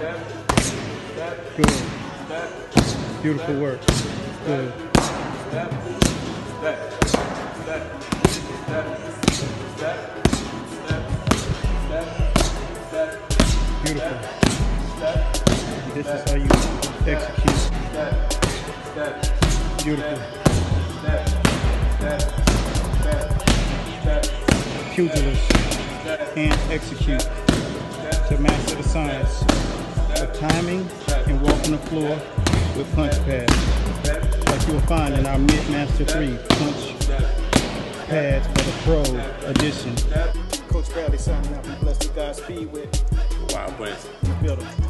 Good. Beautiful work. Good. Beautiful. This is how you execute. Beautiful. Pugilist and execute to master the science of timing and walking the floor with punch pads, like you'll find in our Mitt Master 3 punch pads for the Pro edition. Coach Bradley signing out. Bless the Godspeed with Wild Prince. the builder.